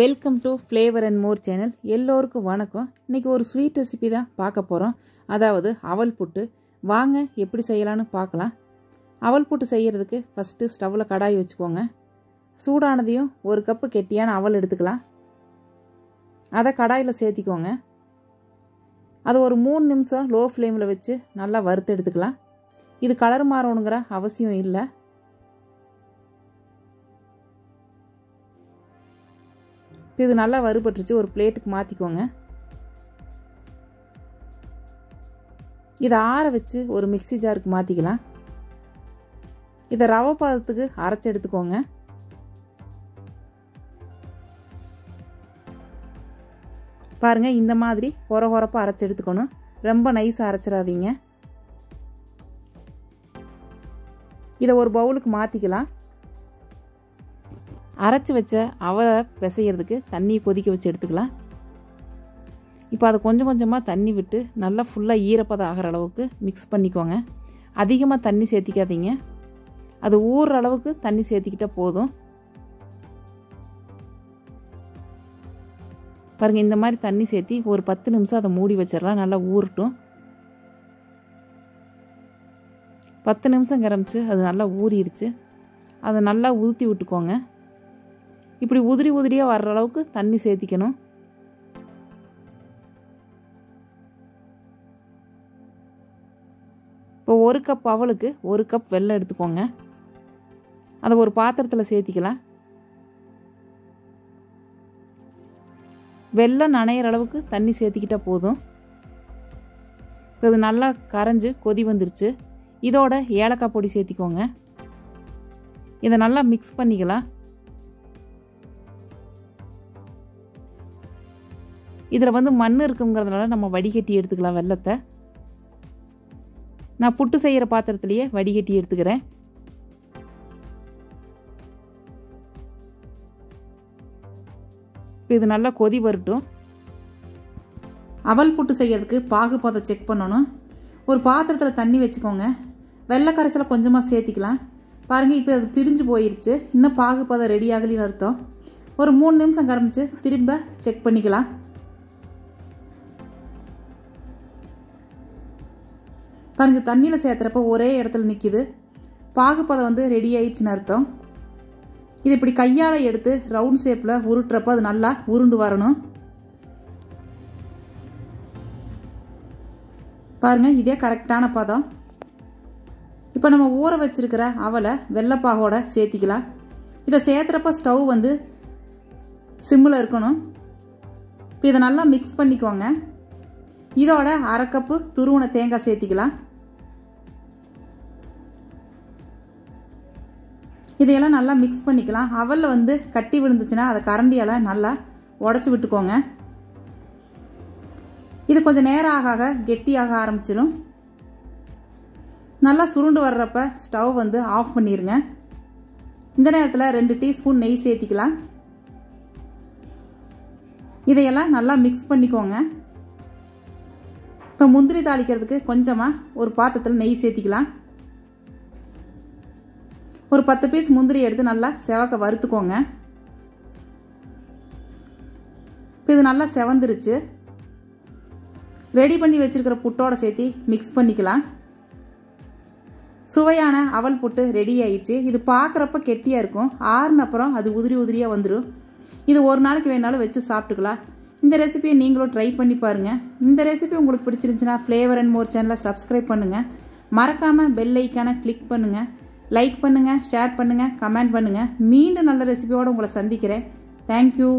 Welcome to flavour and more channel எல்லோருக்கும் வணக்கம். இன்றைக்கி ஒரு ஸ்வீட் ரெசிபி தான் பார்க்க போகிறோம் அதாவது அவல் புட்டு. வாங்க எப்படி செய்யலான்னு பார்க்கலாம். அவல் புட்டு செய்கிறதுக்கு ஃபஸ்ட்டு ஸ்டவ்வில் கடாய் வச்சுக்கோங்க. சூடானதையும் ஒரு கப்பு கெட்டியான அவல் எடுத்துக்கலாம். அதை கடாயில் சேர்த்திக்கோங்க. அது ஒரு மூணு நிமிஷம் லோ ஃப்ளேமில் வச்சு நல்லா வறுத்து எடுத்துக்கலாம். இது கலர் மாறணுங்கிற அவசியம் இல்லை. இது நல்லா வறுபட்டுருச்சு. ஒரு பிளேட்டுக்கு மாற்றிக்கோங்க இதை ஆற வச்சு ஒரு மிக்சி ஜாருக்கு மாற்றிக்கலாம் இதை ரவை பாதத்துக்கு அரைச்சி எடுத்துக்கோங்க. பாருங்கள் இந்த மாதிரி கொர கொரப்பாக அரைச்சி எடுத்துக்கணும். ரொம்ப நைஸாக அரைச்சிடாதீங்க. இதை ஒரு பவுலுக்கு மாற்றிக்கலாம் அரைச்சி வச்ச அவரை பிசைகிறதுக்கு தண்ணியை கொதிக்க வச்சு எடுத்துக்கலாம். இப்போ அதை கொஞ்சம் கொஞ்சமாக தண்ணி விட்டு நல்லா ஃபுல்லாக ஈரப்பதம் ஆகிற அளவுக்கு மிக்ஸ் பண்ணிக்கோங்க. அதிகமாக தண்ணி சேர்த்திக்காதீங்க. அது ஊறுற அளவுக்கு தண்ணி சேர்த்திக்கிட்டால் போதும். பாருங்கள் இந்த மாதிரி தண்ணி சேர்த்தி ஒரு பத்து நிமிஷம் அதை மூடி வச்சிடலாம். நல்லா ஊறட்டும். பத்து நிமிஷம் கிளம்பிச்சு அது நல்லா ஊறிடுச்சு அதை நல்லா ஊற்றி விட்டுக்கோங்க. இப்படி உதிரி உதிரியாக வர்ற அளவுக்கு தண்ணி சேர்த்திக்கணும். இப்போ ஒரு கப் அவளுக்கு ஒரு கப் வெல்லம் எடுத்துக்கோங்க. அதை ஒரு பாத்திரத்தில் சேர்த்திக்கலாம். வெல்லம் நனையிற அளவுக்கு தண்ணி சேர்த்திக்கிட்டால் போதும். இது நல்லா கரைஞ்சி கொதி வந்துருச்சு. இதோட ஏலக்காய் பொடி சேர்த்திக்கோங்க. இதை நல்லா மிக்ஸ் பண்ணிக்கலாம். இதில் வந்து மண் இருக்குங்கிறதுனால நம்ம வடிகட்டி எடுத்துக்கலாம் வெள்ளத்தை. நான் புட்டு செய்கிற பாத்திரத்துலேயே வடிகட்டி எடுத்துக்கிறேன். இப்போ இது நல்லா கொதி வரட்டும். அவல் புட்டு செய்யறதுக்கு பாகுபதம் செக் பண்ணணும். ஒரு பாத்திரத்தில் தண்ணி வச்சுக்கோங்க. வெள்ளை கரைசலை கொஞ்சமாக சேர்த்திக்கலாம். பாருங்கள் இப்போ அது பிரிஞ்சு போயிடுச்சு இன்னும் பாகுபதம் ரெடி ஆகலின்னு அர்த்தம். ஒரு மூணு நிமிஷம் கரமிச்சு திரும்ப செக் பண்ணிக்கலாம். பாருங்க தண்ணியில் சேர்த்துறப்ப ஒரே இடத்துல நிற்கிது பாகுப்பதம் வந்து ரெடி ஆயிடுச்சுன்னு அர்த்தம். இது இப்படி கையால் எடுத்து ரவுண்ட் ஷேப்பில் உருட்டுறப்ப அது நல்லா உருண்டு வரணும். பாருங்கள் இதே கரெக்டான பதம். இப்போ நம்ம ஊற வச்சுருக்கிற அவலை வெள்ளைப்பாகோட சேர்த்திக்கலாம். இதை சேர்த்துறப்ப ஸ்டவ் வந்து சிம்மில் இருக்கணும். இப்போ இதை நல்லா மிக்ஸ் பண்ணிக்கோங்க. இதோட அரை கப்பு துருவன தேங்காய் சேர்த்திக்கலாம். இதையெல்லாம் நல்லா மிக்ஸ் பண்ணிக்கலாம். அவலில் வந்து கட்டி விழுந்துச்சுன்னா அதை கரண்டியால் நல்லா உடச்சி விட்டுக்கோங்க. இது கொஞ்சம் நேரம் ஆக ஆக கெட்டியாக ஆரம்பிச்சிடும் நல்லா சுருண்டு வர்றப்ப ஸ்டவ் வந்து ஆஃப் பண்ணிடுங்க இந்த நேரத்தில் ரெண்டு டீஸ்பூன் நெய் சேர்த்திக்கலாம். இதையெல்லாம் நல்லா மிக்ஸ் பண்ணிக்கோங்க. இப்போ முந்திரி தாளிக்கிறதுக்கு கொஞ்சமாக ஒரு பாத்திரத்தில் நெய் சேர்த்திக்கலாம். ஒரு பத்து பீஸ் முந்திரி எடுத்து நல்லா செவக்க வறுத்துக்கோங்க. இப்போ இது நல்லா செவந்துருச்சு. ரெடி பண்ணி வச்சுருக்கிற புட்டோட சேர்த்து மிக்ஸ் பண்ணிக்கலாம். சுவையான அவல் புட்டு ரெடி ஆயிடுச்சு. இது பார்க்குறப்ப கெட்டியாக இருக்கும். ஆறுன அப்புறம் அது உதிரி உதிரியாக வந்துடும் இது ஒரு நாளைக்கு வேணாலும் வச்சு சாப்பிட்டுக்கலாம். இந்த ரெசிபியை நீங்களும் ட்ரை பண்ணி பாருங்கள் இந்த ரெசிபி உங்களுக்கு பிடிச்சிருந்துச்சுன்னா ஃப்ளேவர் அண்ட் மோர் சேனலை சப்ஸ்கிரைப் பண்ணுங்கள் மறக்காமல் பெல் ஐக்கானை கிளிக் பண்ணுங்கள் லைக் பண்ணுங்கள் ஷேர் பண்ணுங்கள் கமெண்ட் பண்ணுங்கள் மீண்டும் நல்ல ரெசிபியோடு உங்களை சந்திக்கிறேன். தேங்க்யூ